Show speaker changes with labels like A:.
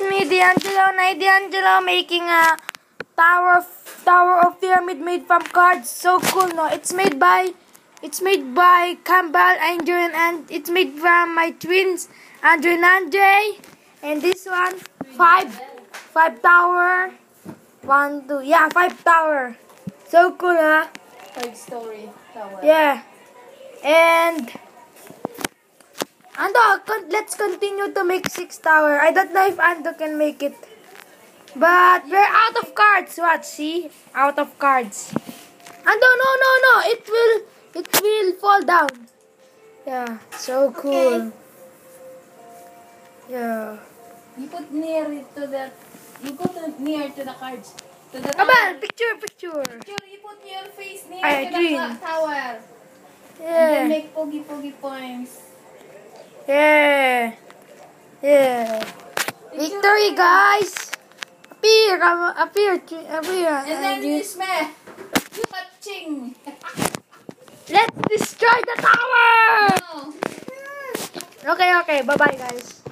A: is me, Deangelo, Night Deangelo, making a tower of, tower of pyramid made from cards. So cool, no? It's made by, it's made by Campbell, Andrew, and it's made from my twins, Andrew and Andre. And this one, five, five tower, one, two, yeah, five tower. So cool, huh?
B: Five story tower.
A: Yeah. And Ando, con- let's continue to make six tower. I don't know if Ando can make it. But we're out of cards. What? See? Out of cards. Ando, no, no, no. It will, it will fall down. Yeah. So cool. Yeah.
B: You put near it to the, you put near to the cards. To the
A: Come
B: tower.
A: on, picture, picture.
B: Picture, you put your face near
A: Ay,
B: to the
A: green.
B: cla- tower. And then make pogi pogi points.
A: Yeah. Yeah. Victory, guys. Appear, come- appear, appear.
B: Uh, and then smell. You touching.
A: Let's destroy the tower!
B: No.
A: Okay, okay. Bye-bye, guys.